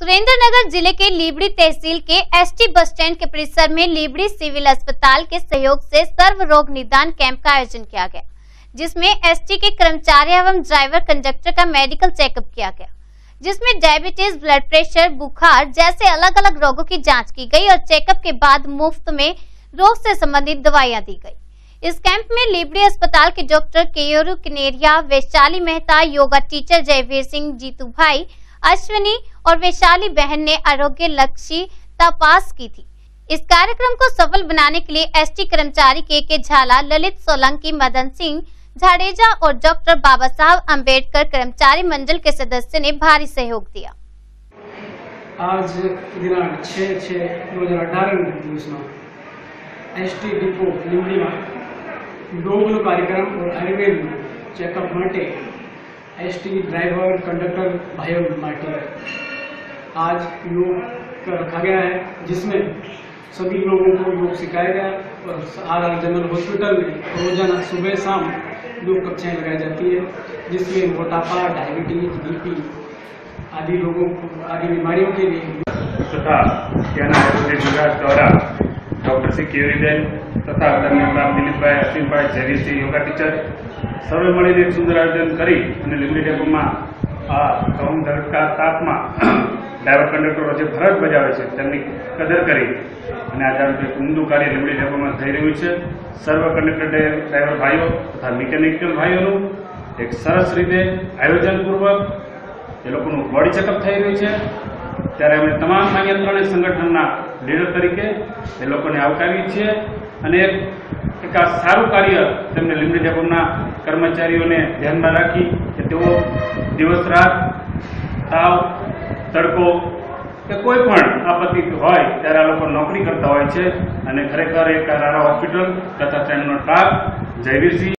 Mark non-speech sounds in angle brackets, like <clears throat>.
सुरेंद्रनगर ज़िले के लीबड़ी तहसील के एसटी बस स्टैंड के परिसर में लीबड़ी सिविल अस्पताल के सहयोग से सर्व रोग निदान कैंप का आयोजन किया गया, जिसमें एसटी के कर्मचारी एवं ड्राइवर कंडक्टर का मेडिकल चेकअप किया गया, जिसमें डायबिटीज़, ब्लड प्रेशर, बुखार जैसे अलग अलग रोगों की जाँच की गई और चेकअप के बाद मुफ़्त में रोग से संबंधित दवाइयाँ दी गई। इस कैंप में लीबड़ी अस्पताल के डॉक्टर केयोरू कनेरिया वैशाली मेहता योगा टीचर जयवीर सिंह जीतू भाई अश्विनी और वैशाली बहन ने आरोग्य लक्ष्य तपास की थी इस कार्यक्रम को सफल बनाने के लिए एसटी कर्मचारी के के झाला ललित सोलंकी मदन सिंह झाड़ेजा और डॉक्टर बाबा साहब अम्बेडकर कर्मचारी मंडल के सदस्य ने भारी सहयोग दिया आज દિનાંક છ છ બે હજાર અઢારના દિવસમાં એસટી ડિપો લીંબડીમાં ડોગનો કાર્યક્રમ और આયુર્વેદ ચેકઅપ માટે એસટી ड्राइवर कंडक्टर भाइयों માટે आज योग रखा गया है जिसमें सभी लोगों को योग सिखाया गया और आर आर जनरल हॉस्पिटल में रोजाना सुबह शाम योग कक्षाएं लगाई जाती है जिसमें मोटापा डायबिटीज बीपी आदि लोगों को आदि बीमारियों के लिए તથા ત્યાંના આયુર્વેદ વિભાગ દ્વારા ડૉક્ટર શ્રી કેરીબેન તથા તેમના દિલીપભાઈ અશ્વિનભાઈ જયવીરસિંહ યોગા ટીચર, સર્વે મળીને એક સુંદર આયોજન કરી અને લીંબડી ડેપોમાં આ ઘઉં ધડકા તાપમાં <clears throat> ડ્રાઈવર કંડક્ટરો જે ફરજ બજાવે છે તેમની કદર કરી અને આજે એક ઉમદું કાર્ય લીંબડી ડેપોમાં થઈ રહ્યું છે. સર્વ કંડક્ટર ડ્રાઈવર ભાઈઓ તથા મિકેનિકલ ભાઈઓનું એક સરસ રીતે આયોજનપૂર્વક એ લોકોનું બોડી ચેકઅપ થઈ રહ્યું છે. ત્યારે અમે તમામ માન્ય સંગઠનના લીડર તરીકે એ લોકોને આવકારીએ છીએ અને એક આ સારું કાર્ય તેમને લિમિટેડ ડેપોના કર્મચારીઓને ધ્યાનમાં રાખી કે તેઓ દિવસ રાત તાવ, તડકો કે કોઈ પણ આપત્તિ હોય ત્યારે આ લોકો નોકરી કરતા હોય છે અને ખરેખર એક રારા હોસ્પિટલ તથા તેમનો સ્ટાફ જયવીરસિંહ